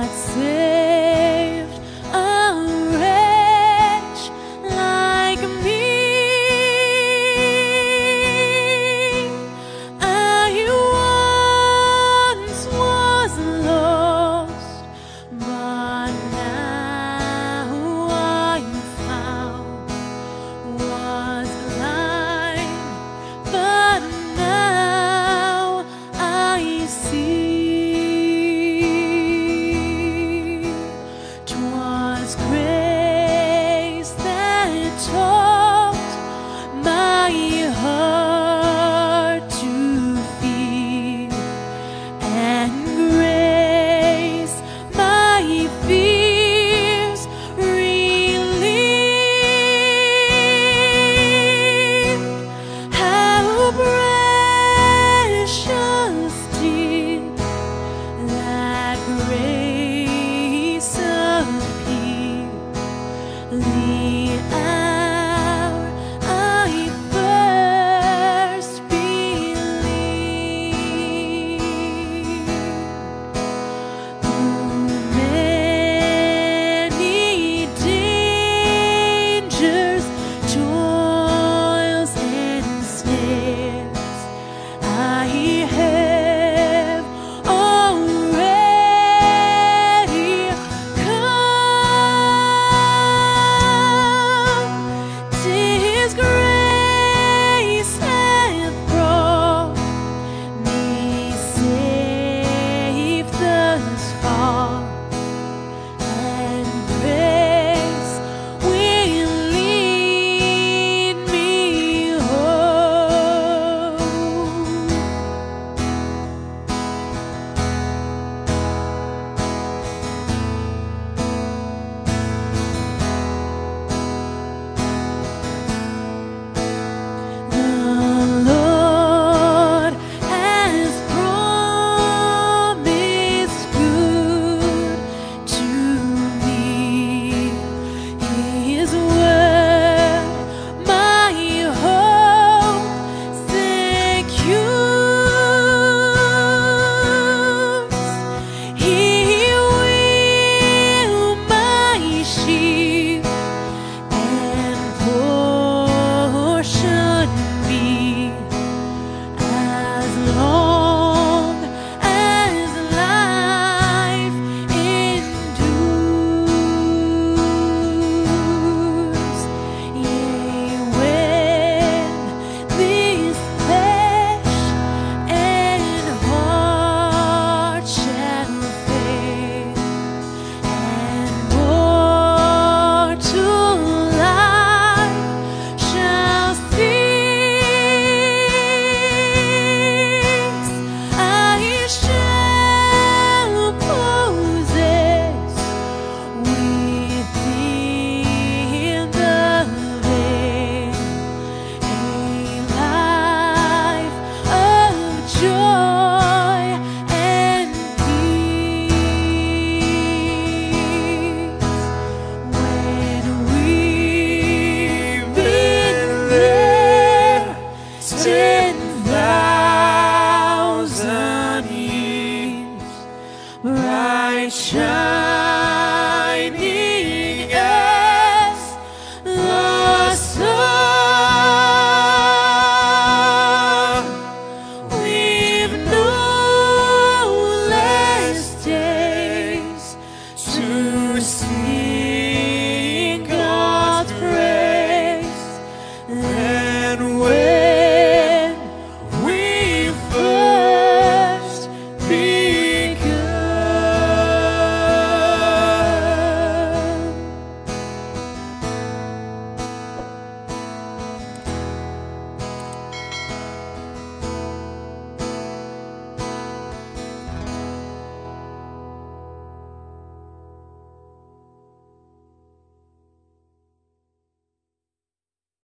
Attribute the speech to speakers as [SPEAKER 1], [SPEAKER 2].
[SPEAKER 1] not say